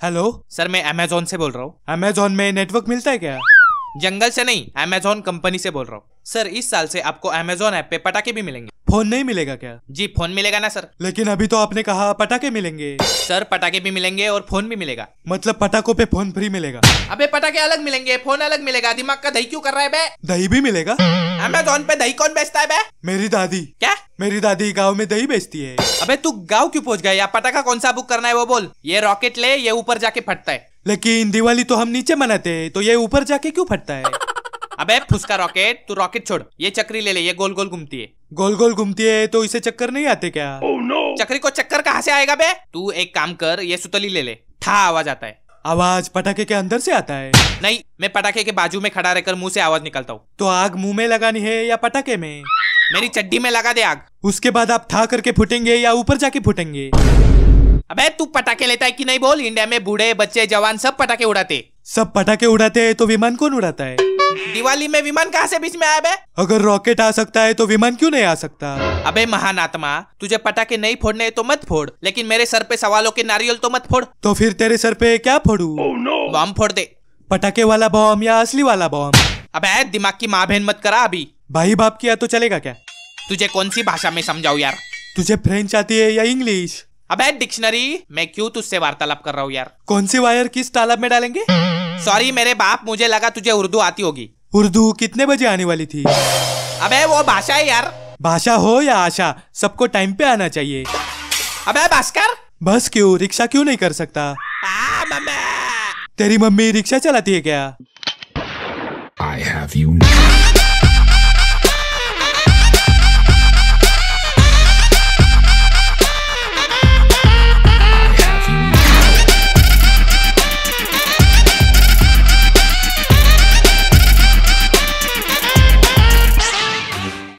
Hello sir मैं Amazon से बोल रहा हूँ। अमेजोन में नेटवर्क मिलता है क्या? जंगल से नहीं अमेजोन कंपनी से बोल रहा हूँ। सर इस साल से आपको अमेजोन ऐप पे पटाखे भी मिलेंगे। फ़ोन नहीं मिलेगा क्या? जी फ़ोन मिलेगा ना सर लेकिन अभी तो आपने कहा पटाखे मिलेंगे। सर पटाखे भी मिलेंगे और फ़ोन भी मिलेगा। मतलब पटाखों पे फ़ोन फ्री मिलेगा। अबे पटाखे अलग मिलेंगे फ़ोन अलग मिलेगा। दिमाग का दही क्यों कर रहा है बे? दही भी मिलेगा? अमेजोन पे दही कौन बेचता है बे? मेरी दादी। क्या? मेरी दादी गाँव में दही बेचती है। अबे तू गाँव क्यों पहुँच गया? या पटाखा कौन सा बुक करना है वो बोल। ये रॉकेट ले ये ऊपर जाके फटता है। लेकिन दिवाली तो हम नीचे मनाते हैं तो ये ऊपर जाके क्यों फटता है? अबे फुसका रॉकेट तू रॉकेट छोड़। ये चक्री ले ले ये गोल गोल घूमती है। गोल गोल घूमती है तो इसे चक्कर नहीं आते क्या? Oh, no. चक्री को चक्कर कहाँ से आएगा बे? तू एक काम कर ये सुतली ले ले। ठा आवाज़ आता है। आवाज़ पटाखे के अंदर से आता है? नहीं मैं पटाखे के बाजू में खड़ा रहकर मुँह से आवाज़ निकालता हूँ। तो आग मुँह में लगानी है या पटाखे में? मेरी चड्डी में लगा दे आग। उसके बाद आप था करके फुटेंगे या ऊपर जाके फुटेंगे? अबे तू पटाखे लेता है कि नहीं बोल? इंडिया में बूढ़े बच्चे जवान सब पटाखे उड़ाते। सब पटाखे उड़ाते हैं तो विमान कौन उड़ाता है? दिवाली में विमान कहाँ से बीच में आया बे? अगर रॉकेट आ सकता है तो विमान क्यों नहीं आ सकता? अबे महान आत्मा तुझे पटाखे नहीं फोड़ने तो मत फोड़ लेकिन मेरे सर पे सवालों के नारियल तो मत फोड़। तो फिर तेरे सर पे क्या फोड़ू? बम फोड़ दे। पटाखे वाला बॉम्ब या असली वाला बॉम्ब अबे दिमाग की माँ बहन मत करा अभी। भाई बाप किया तो चलेगा क्या? तुझे कौन सी भाषा में समझाऊ यार? तुझे फ्रेंच आती है या इंग्लिश? अबे डिक्शनरी। मैं क्यों तुझसे वार्तालाप कर रहा हूँ यार? कौन सी वायर किस तालाब में डालेंगे? सॉरी मेरे बाप मुझे लगा तुझे उर्दू आती होगी। उर्दू कितने बजे आने वाली थी? अबे वो भाषा है यार। भाषा हो या आशा सबको टाइम पे आना चाहिए। अबे भास्कर। बस क्यों? रिक्शा क्यों नहीं कर सकता? आ, तेरी मम्मी रिक्शा चलाती है क्या? I have you now.